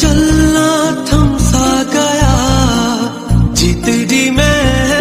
चलना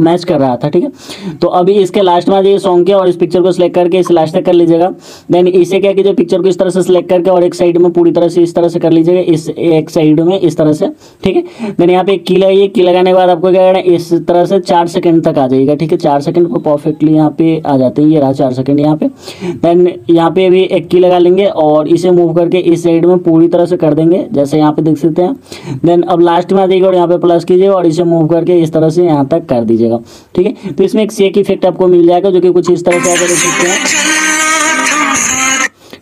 मैच कर रहा था, ठीक है? तो अभी इसके लास्ट में आ जाइए सॉन्ग के और इस पिक्चर को सिलेक्ट करके इसे लास्ट तक कर लीजिएगा। देन इसे क्या कीजिए पिक्चर को इस तरह से सिलेक्ट करके और एक साइड में पूरी तरह से इस तरह से कर लीजिएगा, इस एक साइड में इस तरह से, ठीक है? देन यहाँ पे की लगाइए की लगाने के बाद आपको क्या करना है, इस तरह से चार सेकंड तक आ जाएगा ठीक है? चार सेकंड को परफेक्टली यहाँ पे आ जाते हैं, ये रहा चार सेकंड यहाँ पे। देन यहाँ पे भी एक की लगा लेंगे और इसे मूव करके इस साइड में पूरी तरह से कर देंगे, जैसे यहाँ पे देख सकते हैं। देन अब लास्ट में आ जाइएगा और यहाँ पे प्लस कीजिए और इसे मूव करके इस तरह से यहाँ तक कर दीजिएगा। ठीक है? तो इसमें एक सेक इफ़ेक्ट आपको मिल जाएगा, जो कि कुछ इस तरह से आप देख सकते हैं।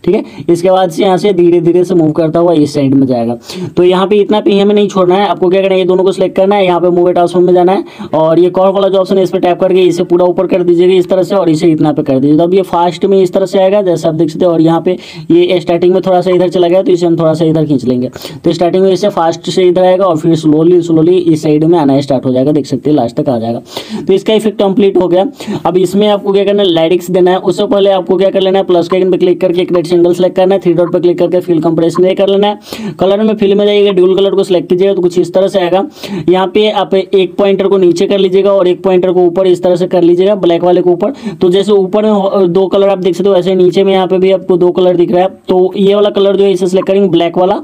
ठीक है? इसके बाद से यहाँ से धीरे धीरे से मूव करता हुआ इस साइड में जाएगा। तो यहाँ पे इतना पे हमें नहीं छोड़ना है। आपको क्या करना है? ये दोनों को सिलेक्ट करना है। यहाँ पे मूव ट्रांसफॉर्म में जाना है। और ये कॉल वाला जो ऑप्शन है, इस पर टैप करके इसे पूरा ऊपर कर दीजिएगा इस तरह से और इसे इतना पे कर दीजिए। तो अब ये फास्ट में इस तरह से आएगा, जैसे आप देख सकते हैं। और यहाँ पे ये स्टार्टिंग में थोड़ा सा इधर चला गया तो इसे हम थोड़ा सा इधर खींच लेंगे। तो स्टार्टिंग में इसे फास्ट से इधर आएगा और फिर स्लोली स्लोली इस साइड में आना स्टार्ट हो जाएगा। देख सकते हैं लास्ट तक आ जाएगा। तो इसका इफ़ेक्ट कंप्लीट हो गया। अब इसमें आपको क्या करना है? लाइटिक्स देना है। उससे पहले आपको क्या कर लेना है? प्लस के क्लिक करके एक सिंगल सेलेक्ट करना है थ्री डॉट पे क्लिक करके फिल कंप्रेशन ये कर लेना है। कलर में फिल में जाइएगा ड्यूल कलर को सिलेक्ट कीजिएगा तो कुछ इस तरह से आएगा। यहाँ पे आप एक पॉइंटर को नीचे कर लीजिएगा और एक पॉइंटर को ऊपर इस तरह से कर लीजिएगा ब्लैक वाले को ऊपर। तो जैसे ऊपर में दो कलर आप देख सकते हो, वैसे नीचे में यहाँ पे भी आपको दो कलर दिख रहा है। तो ये वाला कलर जो है, इसे सिलेक्ट करेंगे ब्लैक वाला,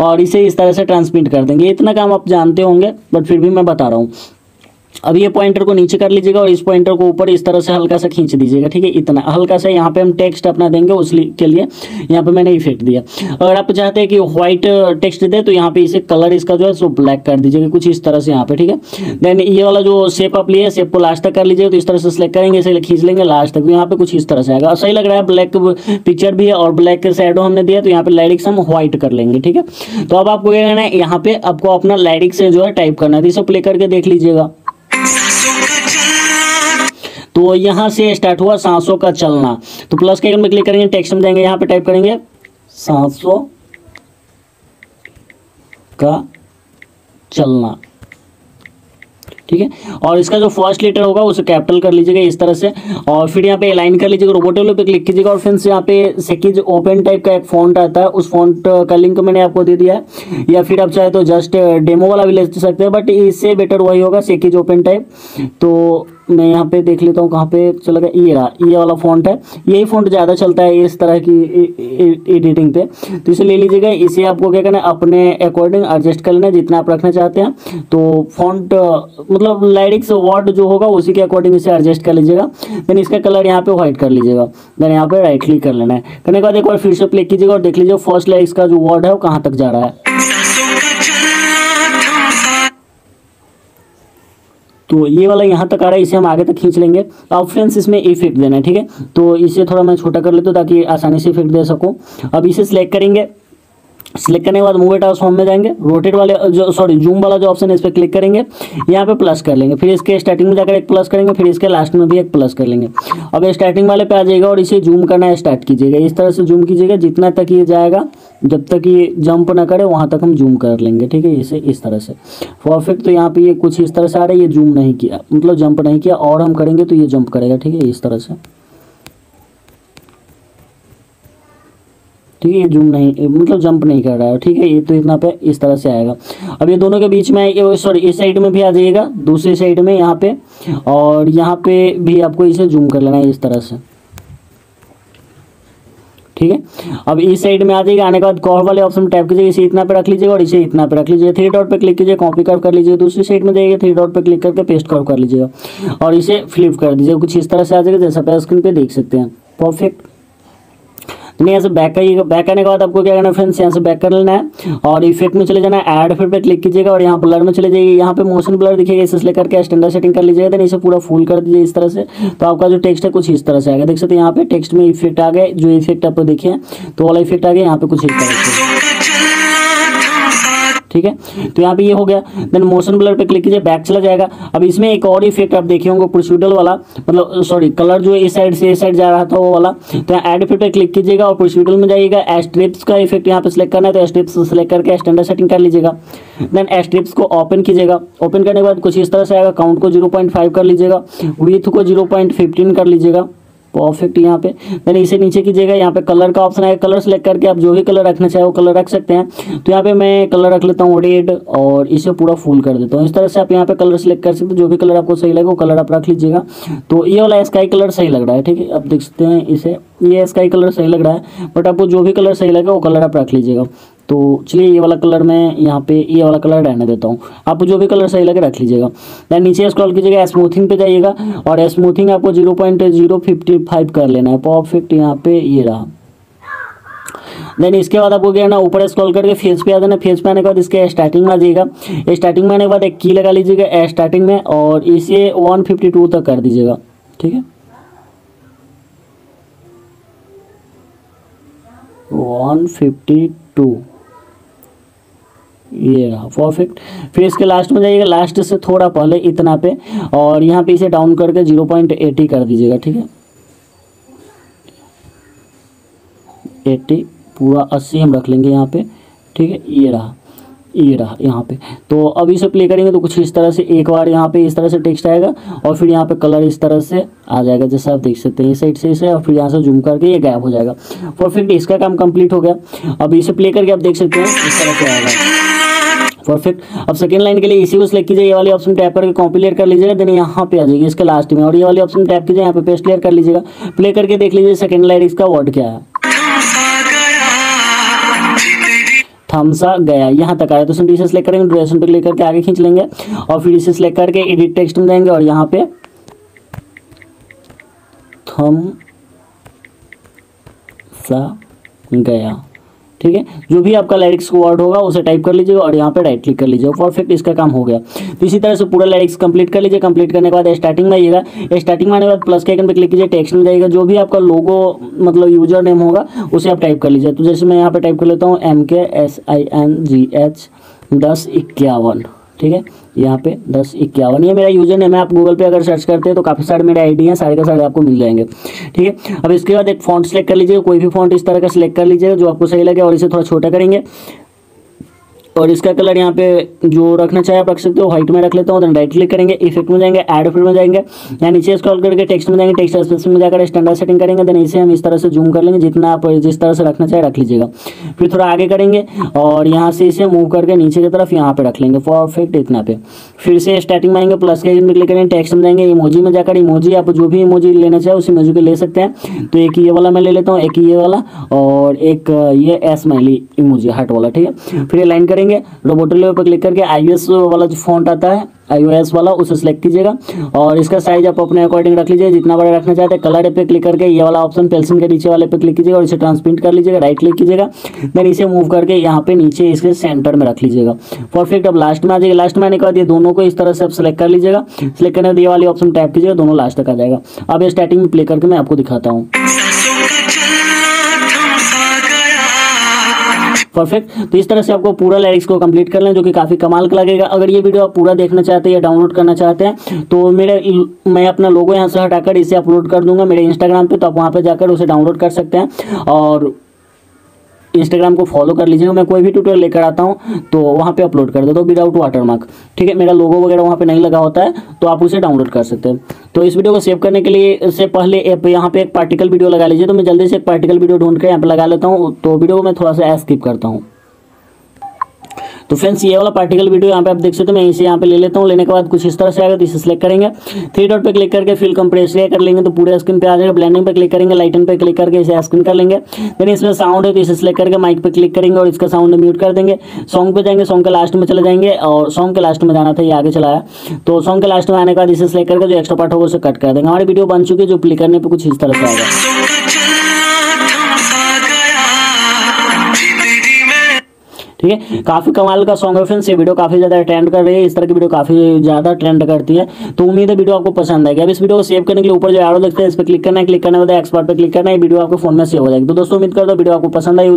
और इसे इस तरह से ट्रांसमिट कर देंगे। इतना काम आप जानते होंगे बट फिर भी मैं बता रहा हूँ। अब ये पॉइंटर को नीचे कर लीजिएगा और इस पॉइंटर को ऊपर इस तरह से हल्का सा खींच दीजिएगा, ठीक है? इतना, हल्का सा यहाँ पे हम टेक्स्ट अपना देंगे उस के लिए। यहाँ पे मैंने इफ़ेक्ट दिया। अगर आप चाहते हैं कि व्हाइट टेक्स्ट दे तो यहाँ पे इसे कलर इसका जो है, सो ब्लैक कर दीजिएगा, कुछ इस तरह से यहाँ पे, ठीक है? देन ये वाला जो शेप आप लिए शेप को लास्ट तक कर लीजिएगा तो इस तरह से सिलेक्ट करेंगे, इसे खींच लेंगे लास्ट तक। तो यहाँ पे कुछ इस तरह से आएगा। सही लग रहा है ब्लैक पिक्चर भी है और ब्लैक शेडो हमने दिया तो यहाँ पे लाइटिक्स हम व्हाइट कर लेंगे, ठीक है? तो अब आपको क्या करना है, यहाँ पे आपको अपना लाइटिक्स से जो है टाइप करना है। तो इसे प्ले करके देख लीजिएगा। तो यहाँ से स्टार्ट हुआ सांसों का चलना। तो प्लस के आइकन में क्लिक करेंगे टेक्स्ट में जाएँगे, यहाँ पे टाइप करेंगे सांसों का चलना। ठीक है? और इसका जो फ़र्स्ट लेटर होगा, उसे कैपिटल कर लीजिएगा इस तरह से। और फिर यहाँ पे अलाइन कर लीजिएगा रोबोट रोबोटेलो पे क्लिक कीजिएगा। और फिर से यहाँ पे सेकीज ओपन टाइप का एक फॉन्ट आता है, उस फॉन्ट का लिंक मैंने आपको दे दिया है। या फिर आप चाहे तो जस्ट डेमो वाला भी ले सकते हैं बट इससे बेटर वही होगा सेकीज ओपन टाइप तो मैं यहाँ पे देख लेता हूँ कहाँ पे चला गया ये रहा, ये वाला फॉन्ट है। यही फॉन्ट ज़्यादा चलता है इस तरह की एडिटिंग पे। तो इसे ले लीजिएगा, इसे आपको क्या करना है, अपने अकॉर्डिंग एडजस्ट कर लेना है, जितना आप रखना चाहते हैं। तो फॉन्ट मतलब लाइटिक्स वर्ड जो होगा, उसी के अकॉर्डिंग इसे एडजस्ट कर लीजिएगा। देन इसका कलर यहाँ पे व्हाइट कर लीजिएगा। देन यहाँ पे राइट क्लिक कर लेना है। करने के बाद एक बार फिर से प्ले कीजिएगा और देख लीजिए फ़र्स्ट लाइक्स का जो वर्ड है, वो कहाँ तक जा रहा है। तो ये वाला यहाँ तक आ रहा है, इसे हम आगे तक खींच लेंगे। अब फ्रेंड्स इसमें इफ़ेक्ट देना है, ठीक है? तो इसे थोड़ा मैं छोटा कर लेता हूँ ताकि आसानी से इफ़ेक्ट दे सकूँ। अब इसे सिलेक्ट करेंगे। सिलेक्ट करने के बाद मूव ट्रांसफॉर्म में जाएँगे। रोटेट वाले, जो सॉरी जूम वाला जो ऑप्शन है, इस पर क्लिक करेंगे। यहाँ पे प्लस कर लेंगे। फिर इसके स्टार्टिंग में जाकर एक प्लस करेंगे, फिर इसके लास्ट में भी एक प्लस कर लेंगे। अब स्टार्टिंग वाले पे आ जाएगा और इसे जूम करना स्टार्ट कीजिएगा। इस तरह से जूम कीजिएगा, जितना तक ये जाएगा, जब तक ये जंप ना करे, वहाँ तक हम जूम कर लेंगे। ठीक है, इसे, इस तरह से। परफेक्ट तो यहाँ पे ये कुछ इस तरह से आ रहा है, ये जूम नहीं किया मतलब जंप नहीं किया, और हम करेंगे तो ये जंप करेगा। ठीक है, इस तरह से। ठीक है ये जूम नहीं मतलब जंप नहीं कर रहा है, ठीक है, ये तो इतना पे इस तरह से आएगा। अब ये दोनों के बीच में सॉरी इस साइड में भी आ जाइएगा, दूसरी साइड में यहाँ पे, और यहाँ पे भी आपको इसे जूम कर लेना है इस तरह से। ठीक है? अब इस साइड में आ जाइएगा, आने के बाद कॉर वाले ऑप्शन टैप कीजिए, इसे इतना पे रख लीजिएगा और इसे इतना पे रख लीजिए थ्री डॉट पे क्लिक कीजिए कॉपी कर कर लीजिए दूसरी साइड में जाइए थ्री डॉट पे क्लिक करके पेस्ट कर कर लीजिएगा। और इसे फ्लिप कर दीजिएगा, कुछ इस तरह से आ जाएगा, जैसा पे स्क्रीन पे देख सकते हैं। परफेक्ट नहीं यहाँ से बैक आइएगा बैक करने के बाद आपको क्या करना है फ्रेंड्स यहाँ से बैक कर लेना है। और इफ़ेक्ट में चले जाना है एड इफ़ेक्ट पर क्लिक कीजिएगा और यहाँ ब्लर में चले जाइए। यहाँ पे मोशन ब्लर दिखेगा, इसे लेकर के स्टैंडर्ड सेटिंग कर लीजिएगा देन इसे पूरा फुल कर दीजिए इस तरह से। तो आपका जो टेक्स्ट है, कुछ इस तरह से आएगा देख सकते हैं यहाँ पे टेक्स्ट में इफ़ेक्ट आ गए जो इफ़ेक्ट आपको देखिए तो वाला इफ़ेक्ट आ गया, यहाँ पे कुछ इस तरह से। ठीक है? तो यहाँ पे ये हो गया। देन मोशन ब्लर पे क्लिक कीजिए बैक चला जाएगा। अब इसमें एक और इफ़ेक्ट आप देखे होंगे प्रोसीडल वाला। मतलब सॉरी कलर जो इस साइड से इस साइड जा रहा था वो वाला। तो यहाँ एड इफ़ेक्ट पे क्लिक कीजिएगा और प्रोसीडल में जाइएगा। एस्ट्रिप्स का इफ़ेक्ट यहाँ पे सिलेक्ट करना है तो एस्ट्रिप्स सेलेक्ट करके स्टैंडर्ड सेटिंग कर लीजिएगा। देन एस्ट्रिप्स को ओपन कीजिएगा। ओपन करने के बाद कुछ इस तरह से आएगा। काउंट को ज़ीरो पॉइंट फाइव कर लीजिएगा। विथ को ज़ीरो पॉइंट फिफ्टीन कर लीजिएगा। परफेक्ट यहाँ पे। देन इसे नीचे कीजिएगा, यहाँ पे कलर का ऑप्शन है कलर सेलेक्ट करके आप जो भी कलर रखना चाहे वो कलर रख सकते हैं। तो यहाँ पे मैं कलर रख लेता हूँ रेड और इसे पूरा फुल कर देता हूँ। इस तरह से आप यहाँ पे कलर सेलेक्ट कर सकते हैं। जो भी कलर आपको सही लगे वो कलर आप रख लीजिएगा। तो ये वाला स्काई कलर सही लग रहा है, ठीक है? आप देख सकते हैं इसे। ये स्काई कलर सही लग रहा है बट आपको जो भी कलर सही लगे वो कलर आप रख लीजिएगा। तो चलिए ये वाला कलर मैं यहाँ पे ये वाला कलर रहने देता हूँ। आप जो भी कलर सही लगे रख लीजिएगा। देन नीचे स्क्रॉल कीजिएगा स्मूथिंग पे जाइएगा और स्मूथिंग आपको zero point zero fifty five कर लेना है। परफेक्ट यहाँ पे ये रहा। देन इसके बाद आपको क्या है ना, ऊपर स्क्रॉल करके फेस पे आ जाना। फेस पे आने के बाद इसके स्टार्टिंग में आ जाइएगा। स्टार्टिंग में आने के बाद एक की लगा लीजिएगा स्टार्टिंग में और इसे वन फिफ्टी टू तक कर दीजिएगा। ठीक है? वन फिफ्टी टू ये रहा परफेक्ट फिर इसके लास्ट में जाइएगा लास्ट से थोड़ा पहले इतना पे, और यहाँ पे इसे डाउन करके ज़ीरो पॉइंट एटी कर दीजिएगा, ठीक है? एट्टी पूरा अस्सी हम रख लेंगे यहाँ पे, ठीक है? ये रहा ये रहा, यहाँ पे। तो अब इसे प्ले करेंगे तो कुछ इस तरह से, एक बार यहाँ पे इस तरह से टेक्स्ट आएगा, और फिर यहाँ पे कलर इस तरह से आ जाएगा, जैसे आप देख सकते हैं, इस साइड से, इसे और फिर यहाँ से जूम करके ये गायब हो जाएगा। परफेक्ट इसका काम कंप्लीट हो गया। अब इसे प्ले करके आप देख सकते हैं, इस तरह से आएगा। परफेक्ट अब सेकंड लाइन के लिए इसी को सिलेक्ट कीजिए, ये वाली ऑप्शन टैप करके कॉपी क्लियर कर लीजिएगा देन यहाँ पे आ जाएगी इसके लास्ट में। और ये वाली ऑप्शन टैप कीजिए, यहाँ पे पेस्ट क्लियर कर लीजिएगा। प्ले करके देख लीजिए सेकंड लाइन इसका वर्ड क्या है। थम्सा गया, यहाँ तक आया तो सिंपली इसे सिलेक्ट करेंगे ड्यूरेशन पे क्लिक करके आगे खींच लेंगे। और फिर इसे सिलेक्ट करके एडिट टेक्स्ट में जाएँगे और यहाँ पे थम सा गया। ठीक है? जो भी आपका लाइरिक्स वर्ड होगा, उसे टाइप कर लीजिएगा और यहाँ पे राइट क्लिक कर लीजिएगा। परफेक्ट इसका काम हो गया। तो इसी तरह से पूरा लैरिक्स कंप्लीट कर लीजिए। कंप्लीट करने के बाद स्टार्टिंग में आइएगा। स्टार्टिंग में आने के बाद प्लस के आइकन पे क्लिक कीजिए। टेक्स्ट में जाइएगा। जो भी आपका लोगो मतलब यूज़र नेम होगा, उसे आप टाइप कर लीजिए। तो जैसे मैं यहाँ पर टाइप कर लेता हूँ M K S I N G H दस इक्यावन। ठीक है? यहाँ पे दस इक्यावन, ये मेरा यूज़र नेम है, आप गूगल पे अगर सर्च करते हैं तो काफ़ी सारे मेरे आईडी हैं, सारे का सारे आपको मिल जाएँगे। ठीक है? अब इसके बाद एक फॉन्ट सेलेक्ट कर लीजिए कोई भी फॉन्ट इस तरह का सेलेक्ट कर लीजिएगा जो आपको सही लगे और इसे थोड़ा छोटा करेंगे। और इसका कलर यहाँ पे जो रखना चाहे आप रख सकते हो व्हाइट में रख लेता हूँ राइट क्लिक करेंगे इफ़ेक्ट में जाएँगे एड फिल्ड में जाएँगे, यहाँ नीचे स्क्रॉल करके टेक्स्ट में जाएँगे टेक्स्ट स्पेसिंग में जाकर स्टैंडर्ड सेटिंग करेंगे देन इसे हम इस तरह से जूम कर लेंगे, जितना आप जिस तरह से रखना चाहे रख लीजिएगा। फिर थोड़ा आगे करेंगे और यहाँ से इसे मूव करके नीचे की तरफ़ यहाँ पे रख लेंगे परफेक्ट इतना पे। फिर से स्टार्टिंग में आएँगे प्लस के क्लिक करेंगे टेक्स्ट में जाएँगे इमोजी में जाकर इमोजी आप जो भी इमोजी लेना चाहे उस इमोजी को ले सकते हैं। तो एक ये वाला मैं ले लेता हूँ, एक ये वाला और एक ये एस माइली इमोजी हार्ट वाला, ठीक है? फिर ये लाइन रोबोट लेवल पर क्लिक करके आईओएस वाला जो फॉन्ट आता है आईओएस वाला, उसे सेलेक्ट कीजिएगा। और इसका साइज़ आप अपने अकॉर्डिंग रख लीजिए, जितना बड़ा रखना चाहते हैं कलर पे क्लिक करके ये वाला ऑप्शन पेंसिल के नीचे वाले पे क्लिक कीजिएगा और इसे ट्रांसप्रिंट कर लीजिएगा राइट क्लिक कीजिएगा। देन इसे मूव करके यहाँ पे नीचे इसके सेंटर में रख लीजिएगा। परफेक्ट अब लास्ट में आ जाएगा। लास्ट में आने के बाद ये दोनों को इस तरह से आप सेलेक्ट कर लीजिएगा। सेलेक्ट करने ये वाली ऑप्शन टैप कीजिएगा, दोनों लास्ट तक आ जाएगा। अब ये स्टार्टिंग में प्ले करके मैं आपको दिखाता हूँ। परफेक्ट तो इस तरह से आपको पूरा लिरिक्स को कंप्लीट कर लें, जो कि काफ़ी कमाल का लगेगा। अगर ये वीडियो आप पूरा देखना चाहते हैं या डाउनलोड करना चाहते हैं तो मेरे मैं अपना लोगों यहाँ से हटाकर इसे अपलोड कर दूँगा मेरे इंस्टाग्राम पर तो आप वहाँ पर जाकर उसे डाउनलोड कर सकते हैं। और इंस्टाग्राम को फॉलो कर लीजिएगा। मैं कोई भी ट्यूटोरियल लेकर आता हूँ तो वहाँ पे अपलोड कर देता हूँ विदाउट वाटरमार्क ठीक है, मेरा लोगो वगैरह वहाँ पे नहीं लगा होता है तो आप उसे डाउनलोड कर सकते हैं। तो इस वीडियो को सेव करने के लिए से पहले ऐप यहाँ पे एक पार्टिकल वीडियो लगा लीजिए। तो मैं जल्दी से एक पार्टिकल वीडियो ढूंढ कर यहाँ पे लगा लेता हूँ। तो वीडियो को मैं थोड़ा सा स्किप करता हूँ। तो फ्रेंड्स ये वाला पार्टिकल वीडियो यहाँ पे आप देख सकते हो, मैं इसे यहाँ पे ले लेता हूँ। लेने के बाद कुछ इस तरह से आएगा तो इसे सिलेक्ट करेंगे। थ्री डॉट पे क्लिक करके फिल कंप्रेस कर लेंगे तो पूरे स्क्रीन पे आ जाएगा। ब्लेंडिंग पे क्लिक करेंगे लाइटन पे क्लिक करके इसे स्क्रीन कर लेंगे। देन इसमें साउंड है तो इसे सिलेक्ट करके माइक पे क्लिक करेंगे और इसका साउंड म्यूट कर देंगे। सॉन्ग पे जाएँगे सॉन्ग के लास्ट में चले जाएँगे और सॉन्ग के लास्ट में जाना था, ये आगे चलाया तो सॉन्ग के लास्ट में आने के बाद इसे सिलेक्ट करके जो एक्स्ट्रा पार्ट होगा, उसे कट कर देंगे। हमारी वीडियो बन चुकी है, जो प्ले करने पर कुछ इस तरह से आएगा। ठीक है? काफ़ी कमाल का सॉन्ग है फ्रेंड्स ये वीडियो काफ़ी ज़्यादा ट्रेंड कर रही है, इस तरह की वीडियो काफ़ी ज़्यादा ट्रेंड करती है। तो उम्मीद है वीडियो आपको पसंद आएगी। अब इस वीडियो को सेव करने के लिए ऊपर जो एरो देखते हैं, इस पर क्लिक करना है क्लिक करने बाद एक्सपर्ट पर क्लिक करना है वीडियो आपको फ़ोन में सेव हो जाएगी। तो दोस्तों, उम्मीद कर दो वीडियो आपको पसंद आई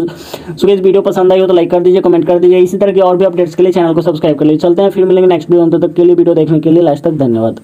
सो इस वीडियो पसंद आई हो तो लाइक कर दीजिए कमेंट कर दीजिए। इसी तरह की और भी अपडेट्स के लिए चैनल को सब्सक्राइब कर लीजिए। चलते हैं, फिर मिलेंगे नेक्स्ट वीडियो तक के लिए वीडियो देखने के लिए लास्ट तक धन्यवाद।